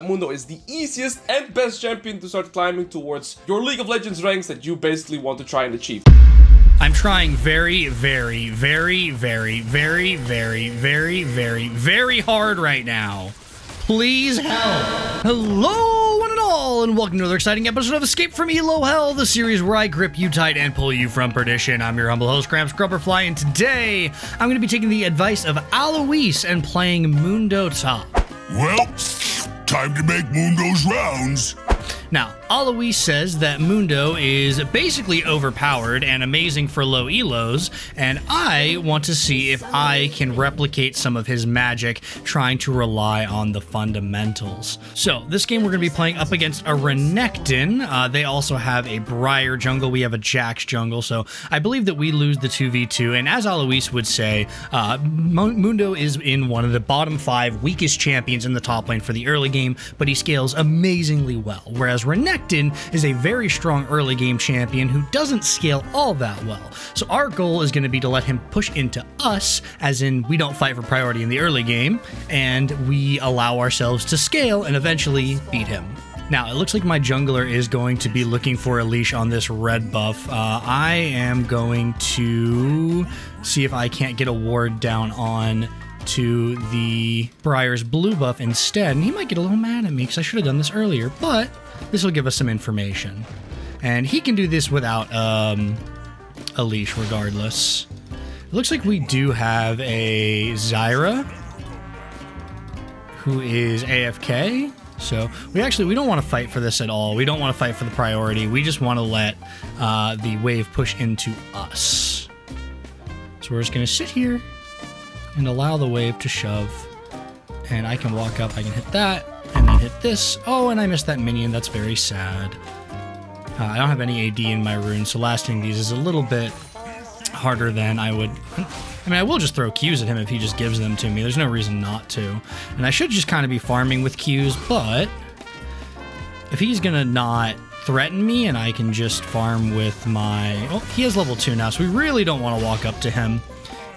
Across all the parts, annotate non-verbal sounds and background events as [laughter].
Mundo is the easiest and best champion to start climbing towards your League of Legends ranks that you basically want to try and achieve. I'm trying very, very, very, very, very, very, very, very, very hard right now. Please help. Hello, one and all, and welcome to another exciting episode of Escape from Elo Hell, the series where I grip you tight and pull you from perdition. I'm your humble host, Gramps Grubberfly, and today I'm going to be taking the advice of Alois and playing Mundo Top. Well, time to make Mundo's rounds. Now, Alois says that Mundo is basically overpowered and amazing for low elos, and I want to see if I can replicate some of his magic, trying to rely on the fundamentals. So, this game we're going to be playing up against a Renekton. Uh, they also have a Briar jungle, we have a Jax jungle, so I believe that we lose the 2v2, and as Alois would say, uh, Mundo is in one of the bottom five weakest champions in the top lane for the early game, but he scales amazingly well, whereas Renekton is a very strong early game champion who doesn't scale all that well. So our goal is going to be to let him push into us, as in we don't fight for priority in the early game, and we allow ourselves to scale and eventually beat him. Now, it looks like my jungler is going to be looking for a leash on this red buff. Uh, I am going to see if I can't get a ward down on to the Briar's blue buff instead, and he might get a little mad at me because I should have done this earlier, but this will give us some information. And he can do this without um, a leash regardless. It looks like we do have a Zyra who is AFK. So we actually we don't want to fight for this at all. We don't want to fight for the priority. We just want to let uh, the wave push into us. So we're just gonna sit here and allow the wave to shove. And I can walk up. I can hit that hit this. Oh, and I missed that minion. That's very sad. Uh, I don't have any AD in my rune, so lasting these is a little bit harder than I would. I mean, I will just throw Qs at him if he just gives them to me. There's no reason not to. And I should just kind of be farming with Qs, but if he's to not threaten me and I can just farm with my... Oh, he has level 2 now, so we really don't want to walk up to him.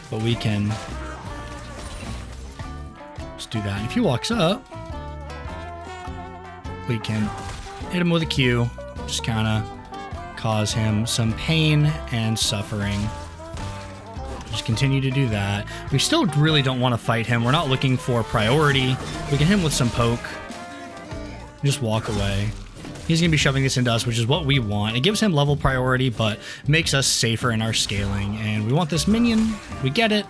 But we can just do that. If he walks up, we can hit him with a Q, just kind of cause him some pain and suffering. Just continue to do that. We still really don't want to fight him. We're not looking for priority. We can hit him with some poke. Just walk away. He's going to be shoving this into us, which is what we want. It gives him level priority, but makes us safer in our scaling. And we want this minion. We get it.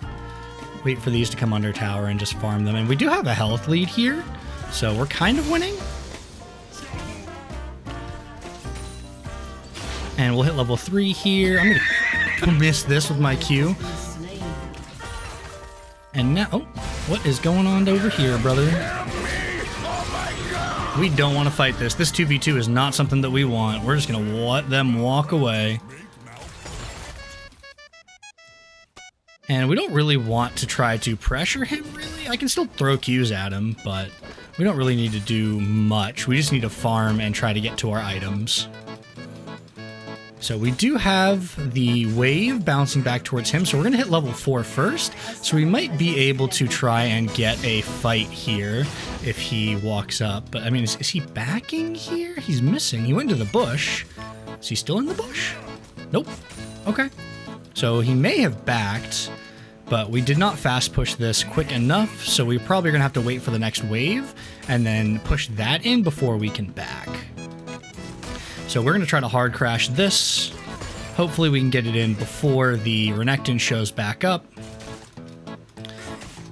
Wait for these to come under tower and just farm them. And we do have a health lead here, so we're kind of winning. And we'll hit level 3 here. I'm going to miss this with my Q. And now... Oh, what is going on over here, brother? We don't want to fight this. This 2v2 is not something that we want. We're just going to let them walk away. And we don't really want to try to pressure him, really. I can still throw Qs at him, but we don't really need to do much. We just need to farm and try to get to our items. So we do have the wave bouncing back towards him, so we're going to hit level 4 first. So we might be able to try and get a fight here if he walks up. But I mean, is, is he backing here? He's missing. He went to the bush. Is he still in the bush? Nope. Okay. So he may have backed, but we did not fast push this quick enough, so we're probably going to have to wait for the next wave and then push that in before we can back. So we're going to try to hard crash this. Hopefully we can get it in before the Renekton shows back up.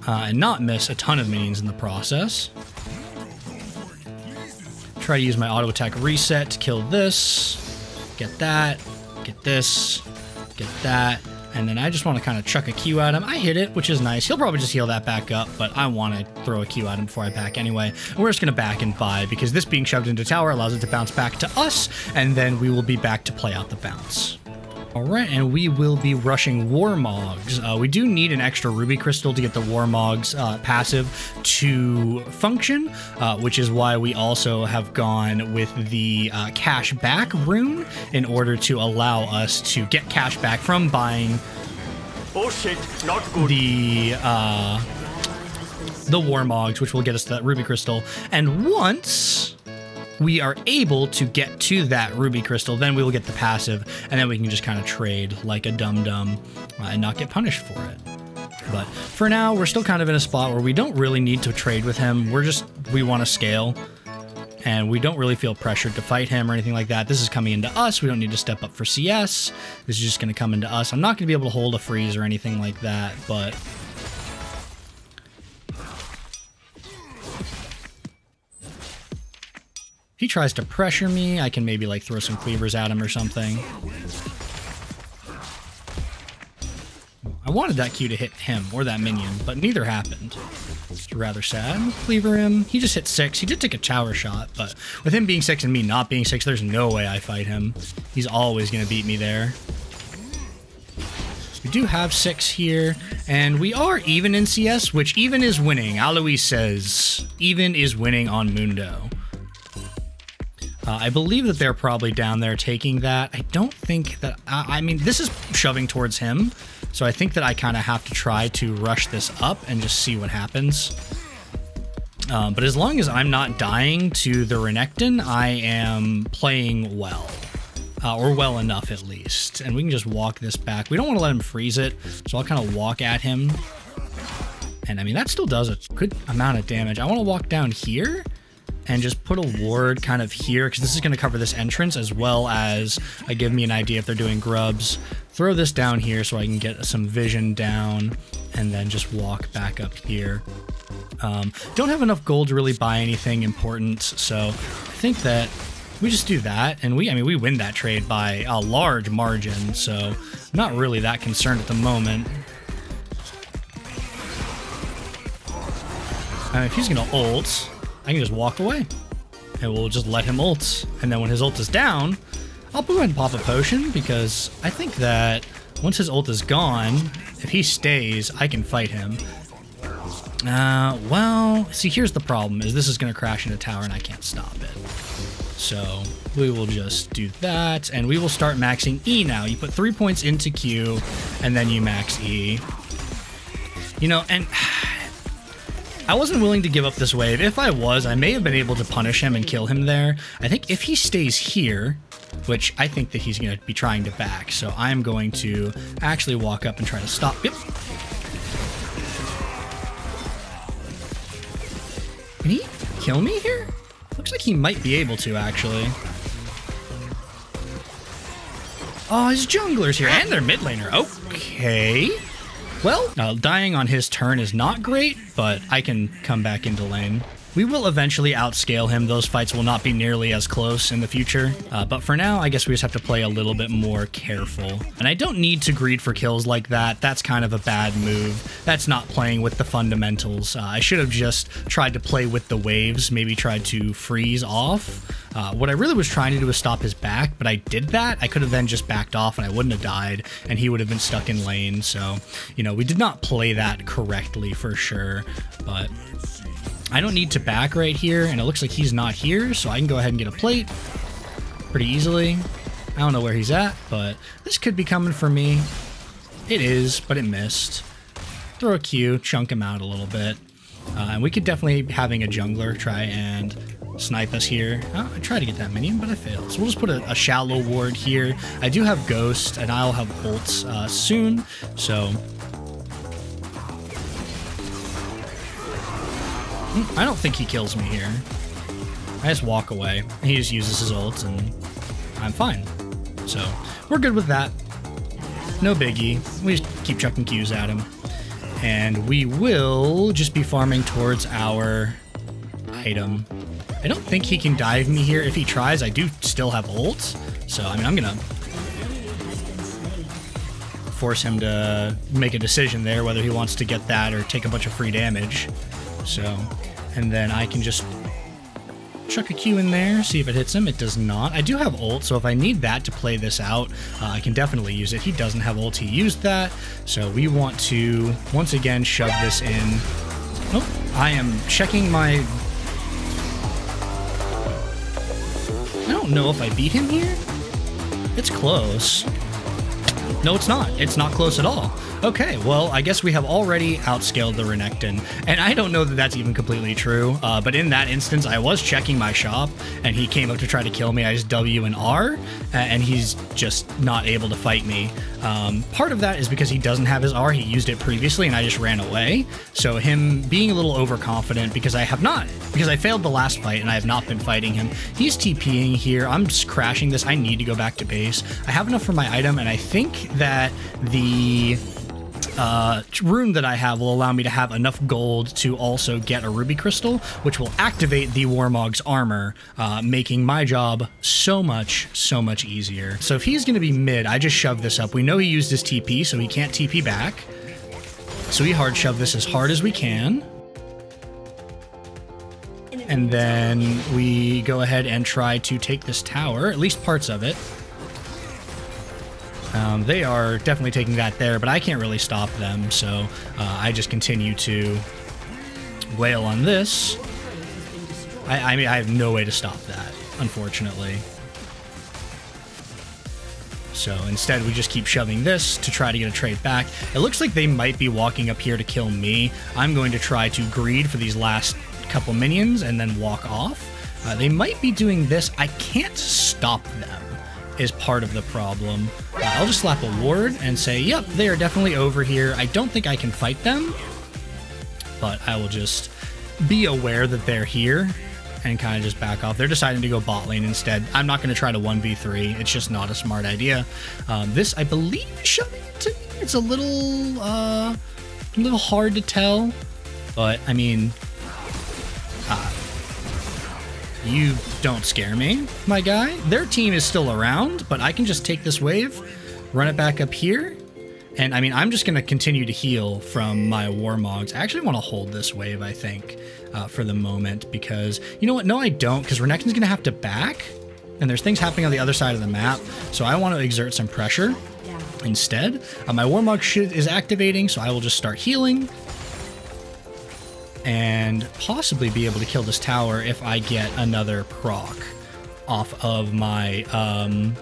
Uh, and not miss a ton of minions in the process. Try to use my auto attack reset to kill this. Get that. Get this. Get that. And then I just want to kind of chuck a Q at him. I hit it, which is nice. He'll probably just heal that back up, but I want to throw a Q at him before I back anyway. And we're just going to back and buy because this being shoved into tower allows it to bounce back to us, and then we will be back to play out the bounce. All right, and we will be rushing Warmogs. Uh, we do need an extra Ruby Crystal to get the Warmogs uh, passive to function, uh, which is why we also have gone with the uh, cash back rune in order to allow us to get cash back from buying Oh shit, not good. the uh, the Warmogs, which will get us to that Ruby Crystal. And once we are able to get to that Ruby Crystal, then we will get the passive, and then we can just kind of trade like a dum dum uh, and not get punished for it. But for now, we're still kind of in a spot where we don't really need to trade with him. We're just, we want to scale. And we don't really feel pressured to fight him or anything like that. This is coming into us. We don't need to step up for CS. This is just going to come into us. I'm not going to be able to hold a freeze or anything like that, but he tries to pressure me, I can maybe like throw some cleavers at him or something. I wanted that Q to hit him or that minion, but neither happened. It's rather sad. Cleaver him. He just hit six. He did take a tower shot, but with him being six and me not being six, there's no way I fight him. He's always going to beat me there. We do have six here, and we are even in CS, which even is winning. Alois says, even is winning on Mundo. Uh, I believe that they're probably down there taking that. I don't think that, uh, I mean, this is shoving towards him. So I think that I kind of have to try to rush this up and just see what happens. Um, but as long as I'm not dying to the Renekton, I am playing well. Uh, or well enough at least. And we can just walk this back. We don't want to let him freeze it, so I'll kind of walk at him. And I mean, that still does a good amount of damage. I want to walk down here and just put a ward kind of here because this is going to cover this entrance as well as uh, give me an idea if they're doing grubs. Throw this down here so I can get some vision down and then just walk back up here. Um, don't have enough gold to really buy anything important, so I think that we just do that and we, I mean, we win that trade by a large margin, so not really that concerned at the moment. Uh, if he's gonna ult, I can just walk away. And we'll just let him ult. And then when his ult is down, I'll go ahead and pop a potion because I think that once his ult is gone, if he stays, I can fight him. Uh, well, see, here's the problem, is this is going to crash into tower and I can't stop it. So we will just do that, and we will start maxing E now. You put three points into Q, and then you max E. You know, and I wasn't willing to give up this wave. If I was, I may have been able to punish him and kill him there. I think if he stays here, which I think that he's going to be trying to back, so I'm going to actually walk up and try to stop. Yep. Can he kill me here? Looks like he might be able to, actually. Oh, his jungler's here, and their mid laner. Okay. Well, uh, dying on his turn is not great, but I can come back into lane. We will eventually outscale him. Those fights will not be nearly as close in the future. Uh, but for now, I guess we just have to play a little bit more careful. And I don't need to greed for kills like that. That's kind of a bad move. That's not playing with the fundamentals. Uh, I should have just tried to play with the waves, maybe tried to freeze off. Uh, what I really was trying to do was stop his back, but I did that. I could have then just backed off and I wouldn't have died, and he would have been stuck in lane. So, you know, we did not play that correctly for sure, but I don't need to back right here, and it looks like he's not here, so I can go ahead and get a plate pretty easily. I don't know where he's at, but this could be coming for me. It is, but it missed. Throw a Q, chunk him out a little bit. Uh, and we could definitely, having a jungler, try and snipe us here. Oh, I tried to get that minion, but I failed. So we'll just put a, a shallow ward here. I do have Ghost, and I'll have ults uh, soon, so... I don't think he kills me here. I just walk away. He just uses his ult, and I'm fine. So, we're good with that. No biggie. We just keep chucking Qs at him. And we will just be farming towards our item. I don't think he can dive me here. If he tries, I do still have ult. So, I mean, I'm going to force him to make a decision there, whether he wants to get that or take a bunch of free damage. So, and then I can just chuck a Q in there, see if it hits him. It does not. I do have ult, so if I need that to play this out, uh, I can definitely use it. He doesn't have ult, he used that. So we want to, once again, shove this in. Oh, I am checking my I don't know if I beat him here. It's close. No, it's not. It's not close at all. Okay, well, I guess we have already outscaled the Renekton, and I don't know that that's even completely true, uh, but in that instance, I was checking my shop, and he came up to try to kill me. I just W and R, and he's just not able to fight me. Um, part of that is because he doesn't have his R, he used it previously, and I just ran away. So him being a little overconfident, because I have not, because I failed the last fight, and I have not been fighting him. He's TPing here, I'm just crashing this, I need to go back to base. I have enough for my item, and I think that the uh, rune that I have will allow me to have enough gold to also get a ruby crystal, which will activate the Warmog's armor, uh, making my job so much, so much easier. So if he's going to be mid, I just shove this up. We know he used his TP, so he can't TP back. So we hard shove this as hard as we can. And then we go ahead and try to take this tower, at least parts of it. Um, they are definitely taking that there, but I can't really stop them, so uh, I just continue to wail on this. I, I mean, I have no way to stop that, unfortunately. So instead, we just keep shoving this to try to get a trade back. It looks like they might be walking up here to kill me. I'm going to try to greed for these last couple minions and then walk off. Uh, they might be doing this. I can't stop them is part of the problem. Uh, I'll just slap a ward and say, yep, they are definitely over here. I don't think I can fight them, but I will just be aware that they're here and kind of just back off. They're deciding to go bot lane instead. I'm not going to try to 1v3. It's just not a smart idea. Um, this, I believe, is to. It's a little, uh, a little hard to tell, but I mean, uh, you don't scare me, my guy. Their team is still around, but I can just take this wave, run it back up here, and I mean, I'm just going to continue to heal from my War Warmogs. I actually want to hold this wave, I think, uh, for the moment, because, you know what? No, I don't, because Renekton's going to have to back, and there's things happening on the other side of the map, so I want to exert some pressure instead. Uh, my Warmog is activating, so I will just start healing, and possibly be able to kill this tower if I get another proc off of my um,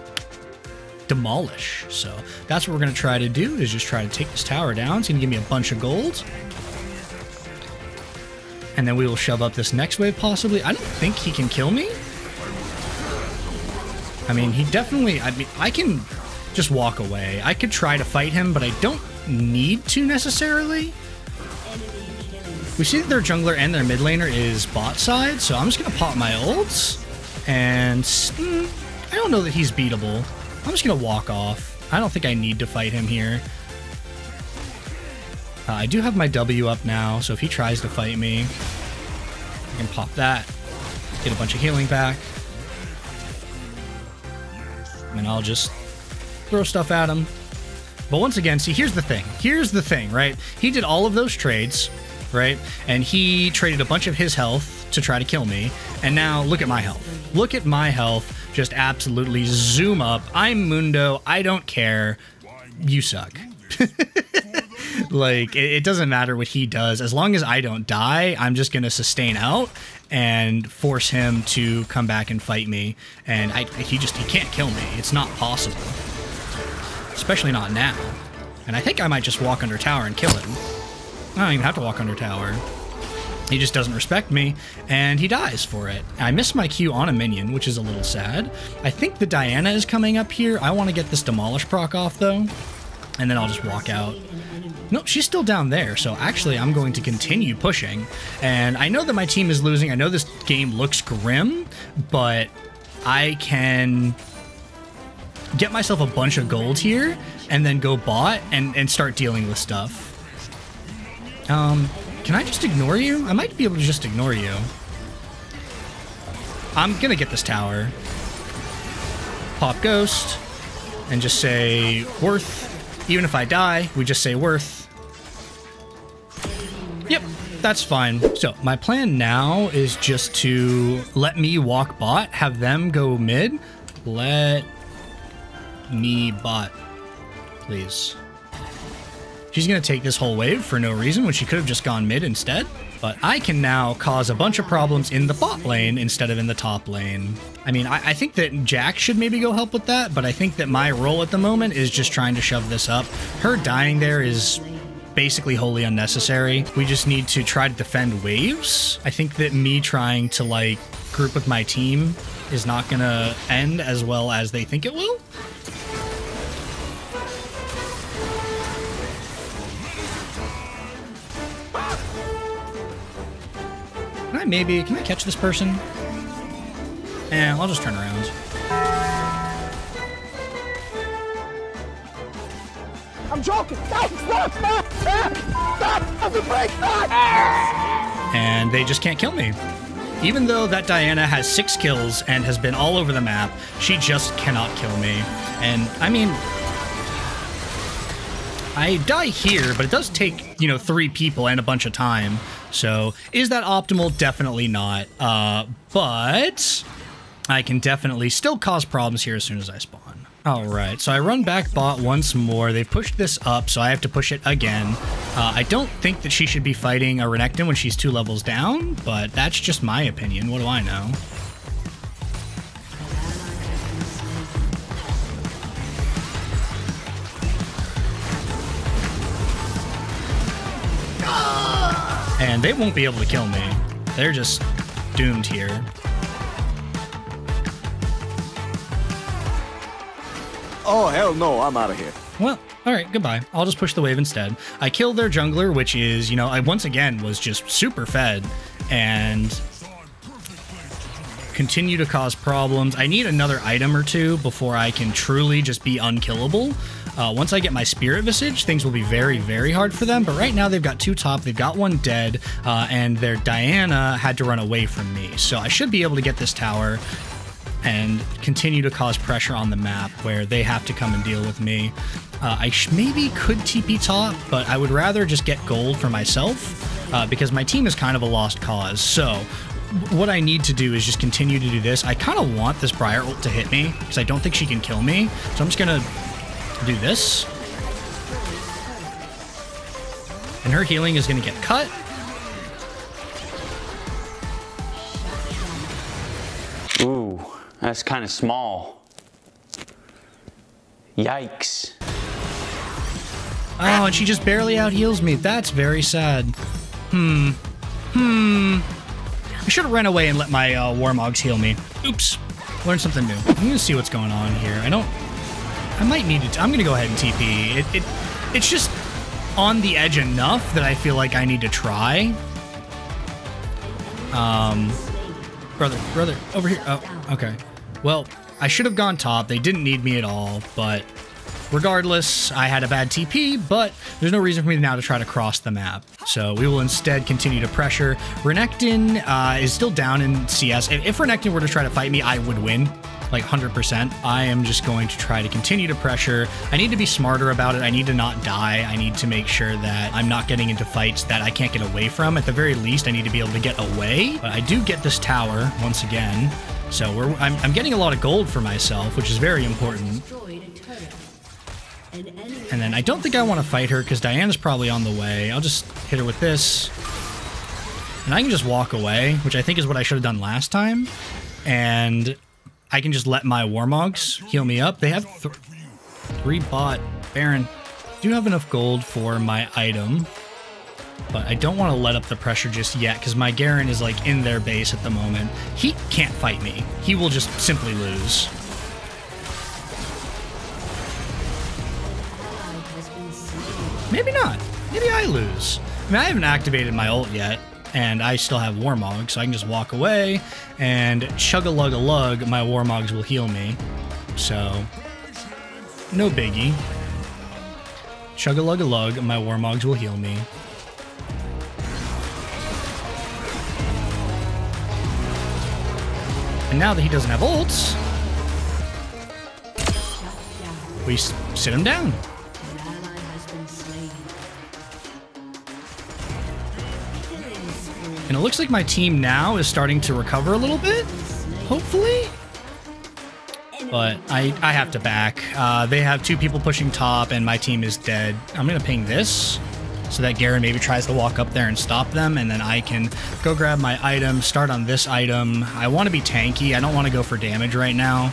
demolish. So that's what we're going to try to do is just try to take this tower down. It's going to give me a bunch of gold. And then we will shove up this next wave possibly. I don't think he can kill me. I mean, he definitely, I mean, I can just walk away. I could try to fight him, but I don't need to necessarily. We see that their jungler and their mid laner is bot side, so I'm just going to pop my ults. And mm, I don't know that he's beatable. I'm just going to walk off. I don't think I need to fight him here. Uh, I do have my W up now, so if he tries to fight me, I can pop that, get a bunch of healing back. And I'll just throw stuff at him. But once again, see, here's the thing. Here's the thing, right? He did all of those trades right? And he traded a bunch of his health to try to kill me. And now look at my health. Look at my health. Just absolutely zoom up. I'm Mundo. I don't care. You suck. [laughs] like, it, it, doesn't matter what he does. As long as I don't die, I'm just going to sustain out and force him to come back and fight me. And I, he just, he can't kill me. It's not possible. Especially not now. And I think I might just walk under tower and kill him. I don't even have to walk under tower. He just doesn't respect me, and he dies for it. I miss my Q on a minion, which is a little sad. I think the Diana is coming up here. I want to get this Demolish proc off, though, and then I'll just walk out. Nope, she's still down there, so actually I'm going to continue pushing. And I know that my team is losing. I know this game looks grim, but I can get myself a bunch of gold here and then go bot and, and start dealing with stuff. Um, can I just ignore you? I might be able to just ignore you. I'm gonna get this tower. Pop Ghost. And just say worth. Even if I die, we just say worth. Yep, that's fine. So my plan now is just to let me walk bot, have them go mid. Let me bot, please. She's going to take this whole wave for no reason when she could have just gone mid instead. But I can now cause a bunch of problems in the bot lane instead of in the top lane. I mean, I, I, think that Jack should maybe go help with that, but I think that my role at the moment is just trying to shove this up. Her dying there is basically wholly unnecessary. We just need to try to defend waves. I think that me trying to like group with my team is not going to end as well as they think it will. Maybe, can I catch this person? Yeah, I'll just turn around. I'm joking! Stop! Stop! Stop! Stop! Stop! Stop! And they just can't kill me. Even though that Diana has six kills and has been all over the map, she just cannot kill me. And, I mean, I die here, but it does take, you know, three people and a bunch of time. So, is that optimal? Definitely not. Uh, but I can definitely still cause problems here as soon as I spawn. All right, so I run back bot once more. They've pushed this up, so I have to push it again. Uh, I don't think that she should be fighting a Renekton when she's two levels down, but that's just my opinion. What do I know? And they won't be able to kill me. They're just doomed here. Oh, hell no, I'm out of here. Well, all right, goodbye. I'll just push the wave instead. I killed their jungler, which is, you know, I once again was just super fed and continue to cause problems. I need another item or two before I can truly just be unkillable. Uh, once I get my Spirit Visage, things will be very, very hard for them. But right now, they've got two top, they've got one dead, uh, and their Diana had to run away from me. So I should be able to get this tower and continue to cause pressure on the map where they have to come and deal with me. Uh, I maybe could TP top, but I would rather just get gold for myself uh, because my team is kind of a lost cause. So what I need to do is just continue to do this. I kind of want this Briar ult to hit me because I don't think she can kill me. So I'm just going to do this. And her healing is going to get cut. Ooh, that's kind of small. Yikes. Oh, and she just barely out heals me. That's very sad. Hmm. Hmm. I should have ran away and let my uh, Warmogs heal me. Oops. Learned something new. I'm gonna see what's going on here. I don't I might need it. I'm gonna go ahead and TP. It, it, it's just on the edge enough that I feel like I need to try. Um, brother, brother, over here. Oh, okay. Well, I should have gone top. They didn't need me at all, but Regardless, I had a bad TP, but there's no reason for me now to try to cross the map. So we will instead continue to pressure. Renekton uh, is still down in CS. If, if Renekton were to try to fight me, I would win like 100%. I am just going to try to continue to pressure. I need to be smarter about it. I need to not die. I need to make sure that I'm not getting into fights that I can't get away from. At the very least, I need to be able to get away. But I do get this tower once again. So I'm, I'm getting a lot of gold for myself, which is very important. And then I don't think I want to fight her because Diana's probably on the way. I'll just hit her with this. And I can just walk away, which I think is what I should have done last time. And I can just let my Warmogs heal me up. They have th three bot. Baron, do have enough gold for my item. But I don't want to let up the pressure just yet because my Garen is like in their base at the moment. He can't fight me. He will just simply lose. Maybe not. Maybe I lose. I mean, I haven't activated my ult yet, and I still have Warmog, so I can just walk away and chug a lug a lug, my Warmogs will heal me. So, no biggie. Chug a lug a lug, my Warmogs will heal me. And now that he doesn't have ults, we sit him down. And it looks like my team now is starting to recover a little bit, hopefully. but I, I have to back. Uh, they have two people pushing top, and my team is dead. I'm going to ping this so that Garen maybe tries to walk up there and stop them, and then I can go grab my item, start on this item. I want to be tanky. I don't want to go for damage right now.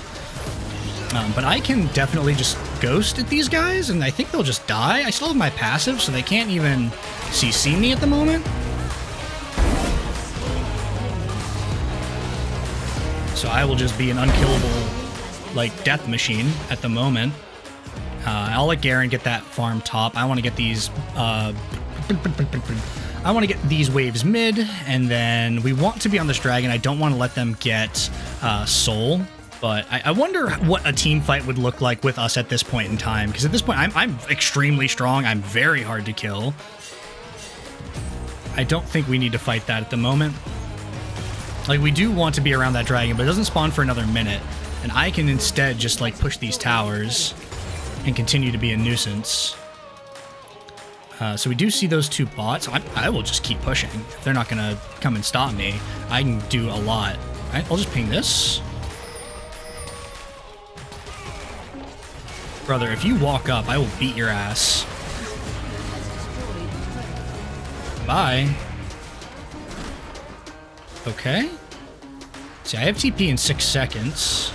Um, but I can definitely just ghost at these guys, and I think they'll just die. I still have my passive, so they can't even CC me at the moment. So I will just be an unkillable, like, death machine at the moment. Uh, I'll let Garen get that farm top. I want to get these. Uh, I want to get these waves mid, and then we want to be on this dragon. I don't want to let them get uh, soul, but I, I, wonder what a team fight would look like with us at this point in time. Because at this point, I'm, I'm extremely strong. I'm very hard to kill. I don't think we need to fight that at the moment. Like, we do want to be around that dragon, but it doesn't spawn for another minute. And I can instead just, like, push these towers and continue to be a nuisance. Uh, so we do see those two bots. I, I will just keep pushing. They're not going to come and stop me, I can do a lot. I'll just ping this. Brother, if you walk up, I will beat your ass. Bye. Okay. See, I have TP in six seconds.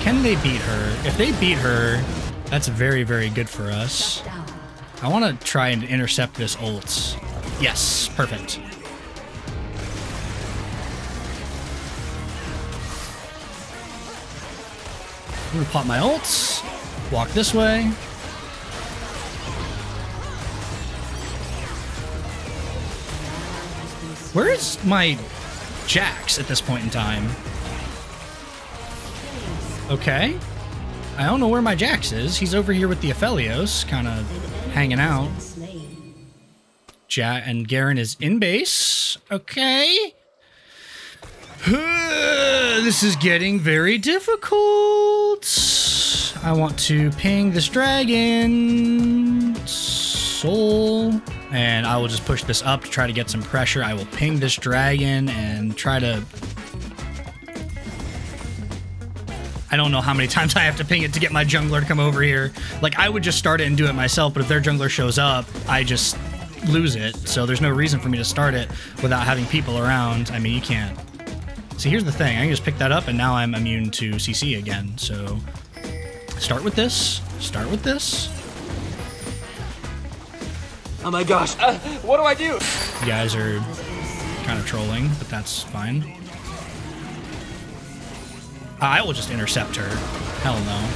Can they beat her? If they beat her, that's very, very good for us. I want to try and intercept this ult. Yes, perfect. I'm gonna pop my ults, walk this way. Where is my Jax at this point in time? Okay. I don't know where my Jax is. He's over here with the Aphelios, kind of hanging out. Ja and Garen is in base. Okay. [sighs] this is getting very difficult. I want to ping this dragon. Soul. And I will just push this up to try to get some pressure. I will ping this dragon and try to I don't know how many [laughs] times I have to ping it to get my jungler to come over here. Like, I would just start it and do it myself, but if their jungler shows up, I just lose it. So there's no reason for me to start it without having people around. I mean, you can't. See, here's the thing. I can just pick that up, and now I'm immune to CC again. So start with this. Start with this. Oh my gosh. Uh, what do I do? You guys are kind of trolling, but that's fine. I will just intercept her. Hell no.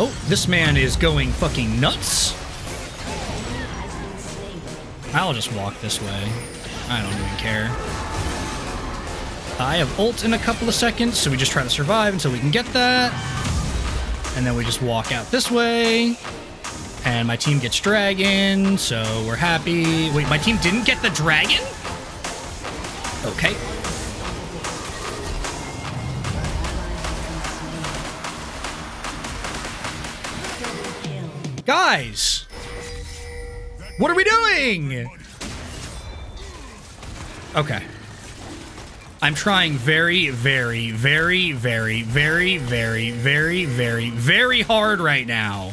Oh, this man is going fucking nuts. I'll just walk this way. I don't even care. I have ult in a couple of seconds, so we just try to survive until we can get that. And then we just walk out this way. And my team gets dragon, so we're happy. Wait, my team didn't get the dragon? Okay. Guys! What are we doing? Okay. I'm trying very, very, very, very, very, very, very, very, very hard right now.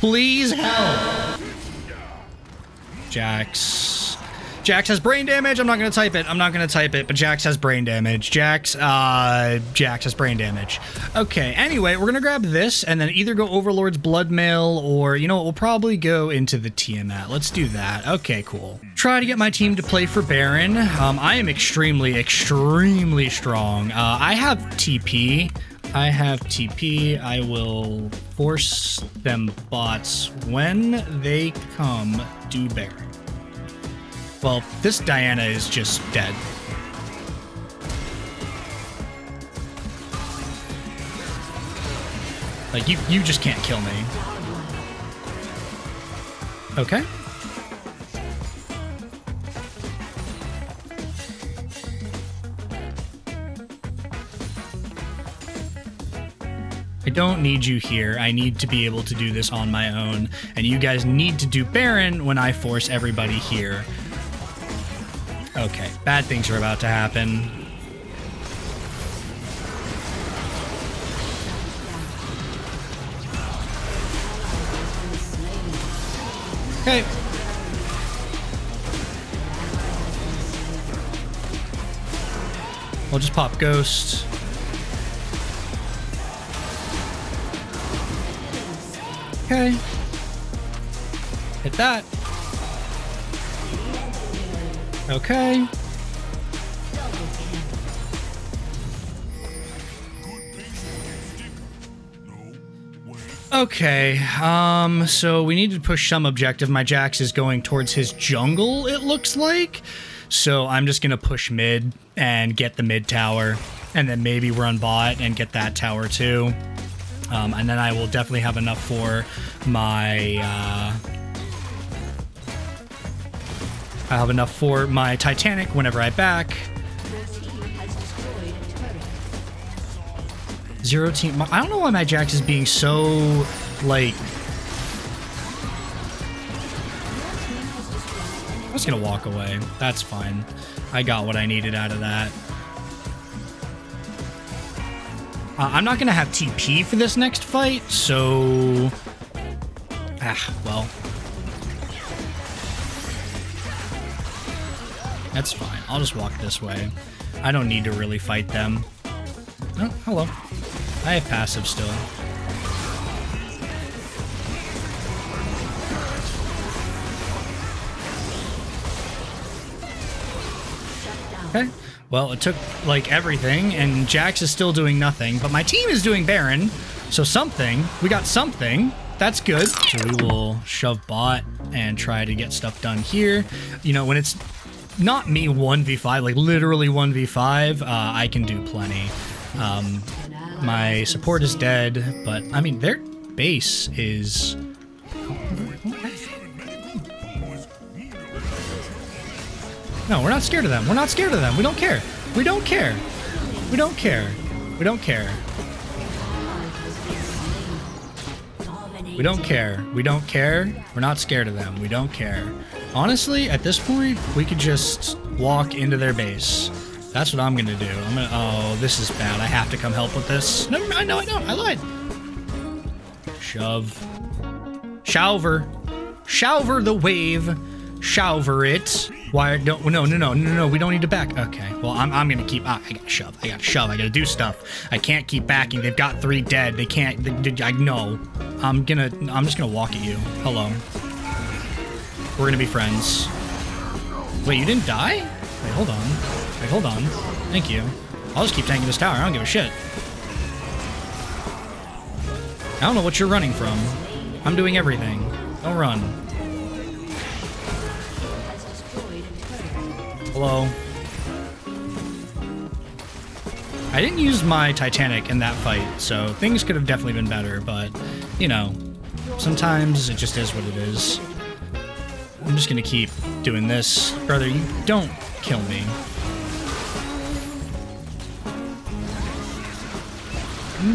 Please help. Jax. Jax has brain damage. I'm not going to type it. I'm not going to type it, but Jax has brain damage. Jax, uh, Jax has brain damage. Okay, anyway, we're going to grab this and then either go Overlord's Blood Mail or, you know we'll probably go into the Tiamat. Let's do that. Okay, cool. Try to get my team to play for Baron. Um, I am extremely, extremely strong. Uh, I have TP. I have TP. I will force them bots when they come do Baron. Well, this Diana is just dead. Like, you, you just can't kill me. Okay. I don't need you here. I need to be able to do this on my own. And you guys need to do Baron when I force everybody here. Okay, bad things are about to happen. Okay. We'll just pop Ghost. Okay. Hit that. Okay. Okay, um, so we need to push some objective. My Jax is going towards his jungle, it looks like. So I'm just gonna push mid and get the mid tower, and then maybe run bot and get that tower too. Um, and then I will definitely have enough for my, uh, I have enough for my Titanic whenever I back. Zero team. I don't know why my Jax is being so like. I'm just gonna walk away. That's fine. I got what I needed out of that. Uh, I'm not gonna have TP for this next fight, so. Ah, well. That's fine. I'll just walk this way. I don't need to really fight them. Oh, hello. I have passive still. Okay. Well, it took like everything, and Jax is still doing nothing, but my team is doing Baron, so something. We got something. That's good. So we will shove bot and try to get stuff done here. You know, when it's not me 1v5, like literally 1v5, uh, I can do plenty. Um, my support is dead, but I mean, their base is. No, we're not scared of them. We're not scared of them. We don't care. We don't care. We don't care. We don't care. We don't care. We don't care. We're not scared of them. We don't care. Honestly, at this point, we could just walk into their base. That's what I'm gonna do. I'm gonna. Oh, this is bad. I have to come help with this. No, no, no, I don't. I lied. Shove. Shouver. Shouver the wave. Shouver it. Why don't no no no no no we don't need to back. Okay. Well I'm I'm gonna keep ah, I gotta shove. I gotta shove. I gotta do stuff. I can't keep backing. They've got three dead. They can't they, they, I know. I'm gonna I'm just gonna walk at you. Hello. We're gonna be friends. Wait, you didn't die? Wait, hold on. Wait, hold on. Thank you. I'll just keep tanking this tower. I don't give a shit. I don't know what you're running from. I'm doing everything. Don't run. Hello. I didn't use my Titanic in that fight, so things could have definitely been better, but, you know, sometimes it just is what it is. I'm just gonna keep doing this. Brother, you don't kill me.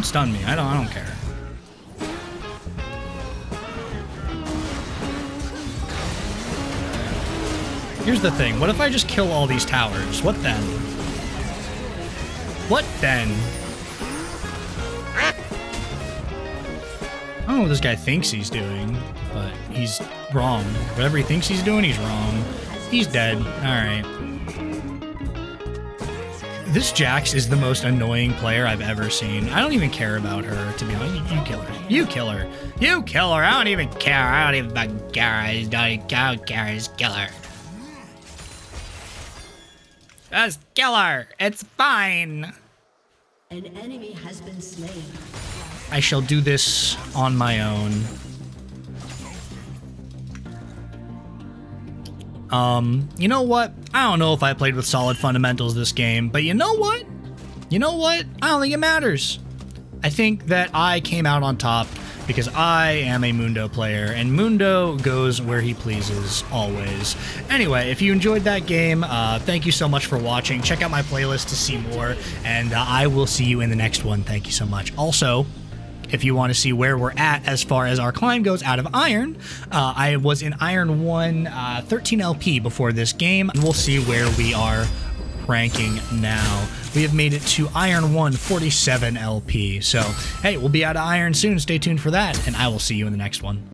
Stun me. I don't I don't care. Here's the thing. What if I just kill all these towers? What then? What then? I don't know what this guy thinks he's doing, but he's wrong. Whatever he thinks he's doing, he's wrong. He's dead. Alright. This Jax is the most annoying player I've ever seen. I don't even care about her, to be honest. You, kill her. You kill her. You kill her. I don't even care. I don't even care. I don't, I don't care. Just kill her. Just kill her. It's fine. An enemy has been slain. I shall do this on my own. Um, you know what? I don't know if I played with solid fundamentals this game, but you know what? You know what? I don't think it matters. I think that I came out on top because I am a Mundo player, and Mundo goes where he pleases, always. Anyway, if you enjoyed that game, uh, thank you so much for watching. Check out my playlist to see more, and uh, I will see you in the next one. Thank you so much. Also, if you want to see where we're at as far as our climb goes out of iron, uh, I was in iron 1 uh, 13 LP before this game, and we'll see where we are ranking now. We have made it to iron 1 47 LP. So, hey, we'll be out of iron soon. Stay tuned for that, and I will see you in the next one.